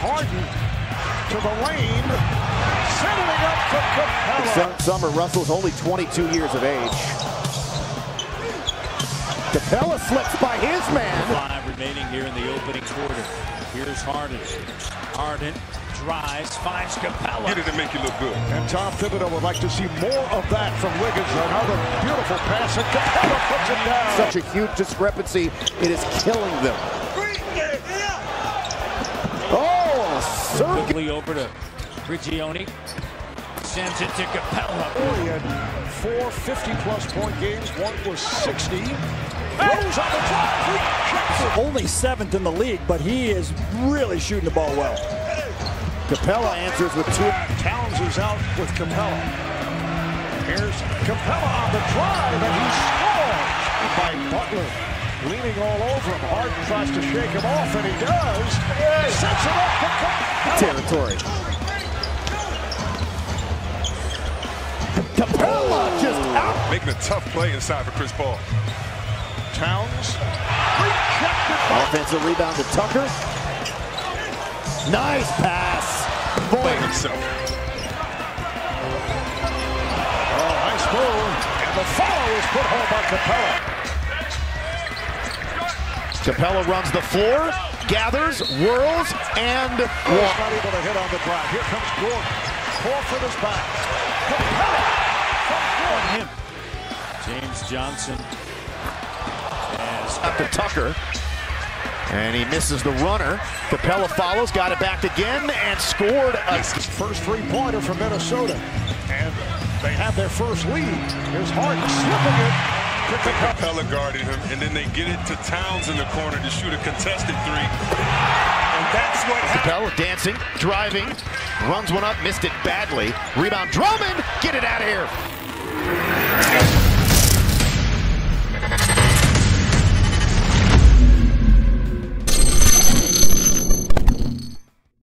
Harden to the lane. Sending it up to Capela. Young Summer Russell's only 22 years of age. Capela slips by his man. Five remaining here in the opening quarter. Here's Harden. Harden drives, finds Capela. Get it to make you look good. And Tom Thibodeau would like to see more of that from Wiggins. Another beautiful pass, and Capela puts it down. Such a huge discrepancy. It is killing them. Oh, over to Prigioni. Sends it to Capela. He had four 50-plus point games. One was 60. Throws on the drive. Rejects it. Only seventh in the league, but he is really shooting the ball well. Capela answers with two. Towns is out with Capela. Here's Capela on the drive, and he scores by Butler. Leaning all over him. Harden tries to shake him off, and he does. Sets it up for Capela. territory. Capela just out. Making a tough play inside for Chris Paul. Towns rejected Offensive rebound to Tucker. Nice pass. Boy, himself. Oh, nice move. And the follow is put home by Capela. Capela runs the floor, gathers, whirls, and He's walks. not able to hit on the drive. Here comes Gordon. Crawford is back. Capela from Gordon. James Johnson. As Up to Tucker. And he misses the runner. Capela follows, got it back again, and scored a first three-pointer from Minnesota. And they have their first lead. Here's Harden slipping it. Capela guarded him, and then they get it to Towns in the corner to shoot a contested three. And that's what. Capela dancing, driving, runs one up, missed it badly. Rebound, Drummond, get it out of here.